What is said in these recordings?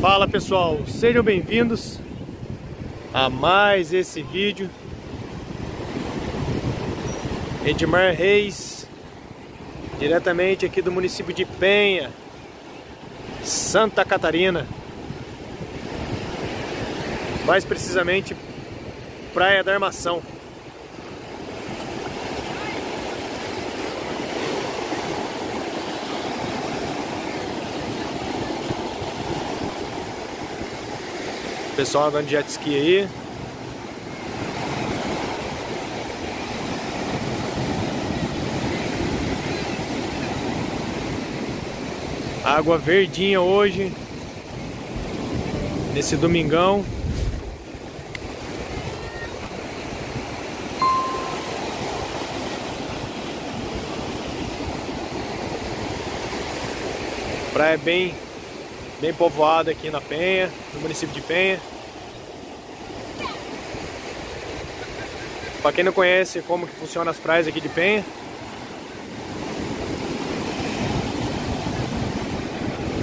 Fala pessoal, sejam bem-vindos a mais esse vídeo. Edmar Reis diretamente aqui do município de Penha Santa Catarina. Mais precisamente Praia da Armação Pessoal andando de jet ski aí. Água verdinha hoje. Nesse domingão. Praia bem bem povoada aqui na Penha, no município de Penha. Para quem não conhece como que funciona as praias aqui de Penha,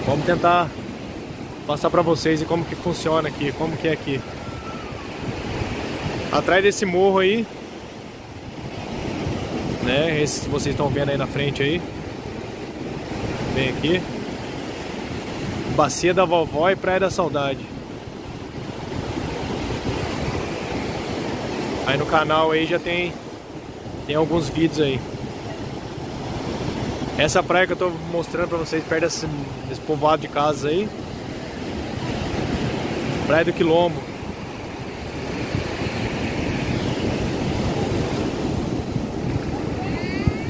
vamos tentar passar para vocês e como que funciona aqui, como que é aqui. Atrás desse morro aí, né, esse que vocês estão vendo aí na frente aí, bem aqui, Bacia da Vovó e Praia da Saudade. Aí no canal aí já tem tem alguns vídeos aí. Essa praia que eu tô mostrando pra vocês perto desse, desse povoado de casas aí. Praia do Quilombo.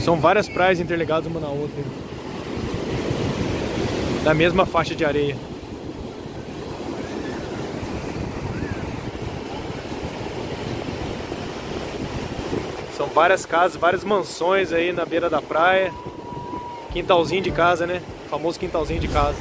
São várias praias interligadas uma na outra da mesma faixa de areia. São várias casas, várias mansões aí na beira da praia. Quintalzinho de casa, né? O famoso quintalzinho de casa.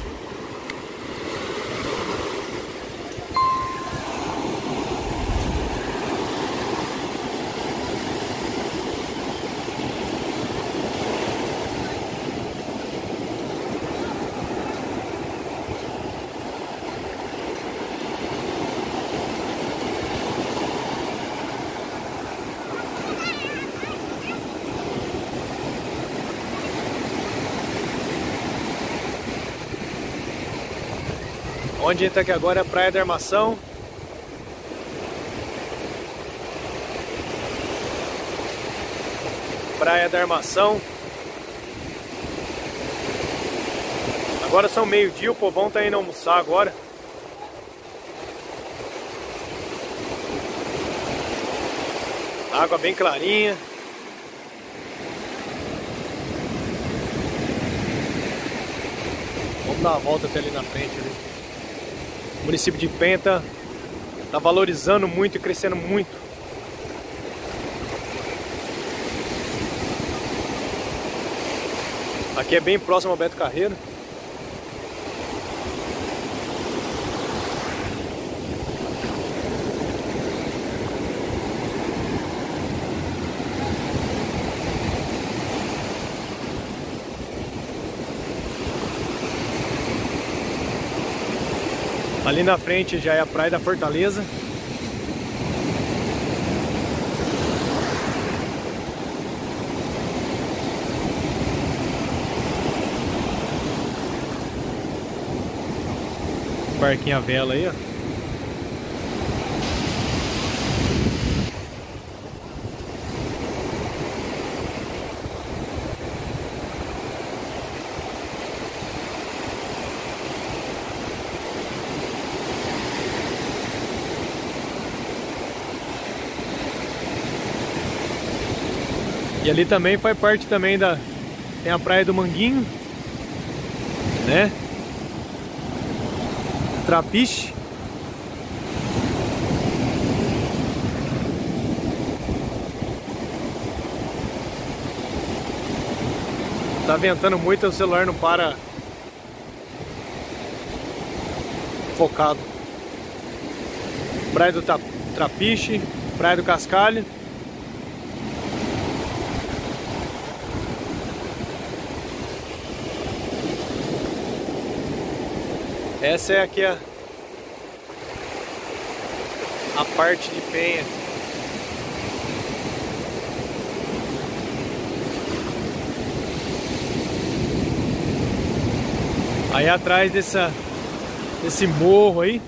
Onde entra aqui agora é a Praia da Armação. Praia da Armação. Agora são meio-dia, o povão tá indo almoçar agora. Água bem clarinha. Vamos dar uma volta até ali na frente ali. O município de Penta está valorizando muito e crescendo muito. Aqui é bem próximo ao Beto Carreiro. Ali na frente já é a Praia da Fortaleza. Barquinho a vela aí, ó. E ali também faz parte também da... Tem a Praia do Manguinho, né? Trapiche. Tá ventando muito, o celular não para focado. Praia do Trapiche, Praia do Cascalho. Essa é aqui a a parte de Penha. Aí atrás dessa, desse morro aí,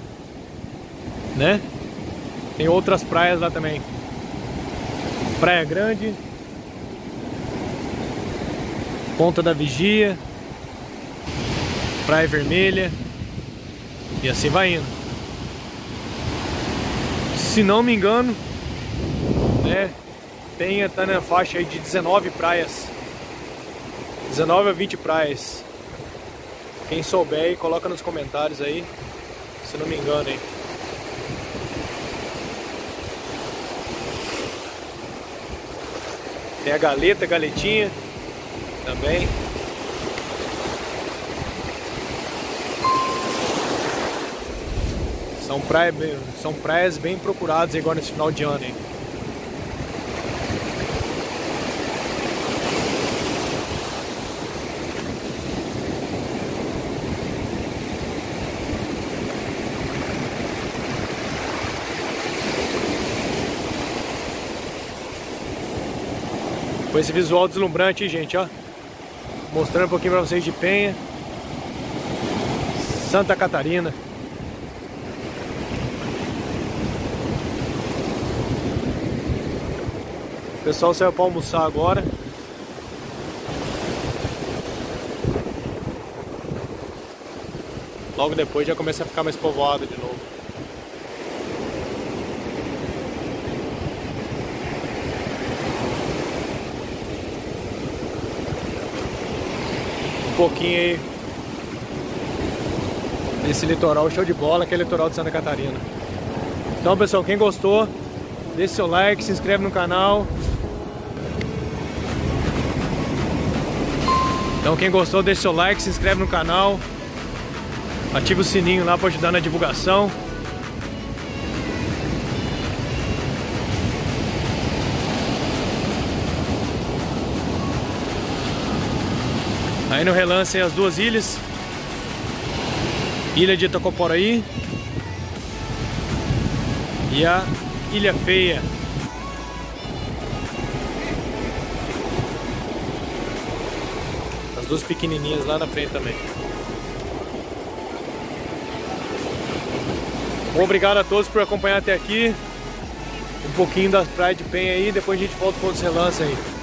né? Tem outras praias lá também. Praia Grande, Ponta da Vigia, Praia Vermelha e assim vai indo. Se não me engano, né, Penha tá na faixa aí de 19 praias. 19 a 20 praias. Quem souber aí, coloca nos comentários aí, se não me engano aí. Tem a galeta, a galetinha também. São, praia, são praias bem procuradas agora nesse final de ano. Hein? Com esse visual deslumbrante, gente, ó. Mostrando um pouquinho pra vocês de Penha. Santa Catarina. Pessoal saiu para almoçar agora. Logo depois já começa a ficar mais povoado de novo. pouquinho aí desse litoral show de bola que é o litoral de Santa Catarina. Então pessoal, quem gostou, deixe seu like, se inscreve no canal. Então quem gostou, deixe seu like, se inscreve no canal. Ativa o sininho lá para ajudar na divulgação. Aí no relance as duas ilhas. Ilha de Itacoporaí. E a Ilha Feia. Duas pequenininhas lá na frente também. Obrigado a todos por acompanhar até aqui. Um pouquinho das praias de aí, depois a gente volta com outros relances aí.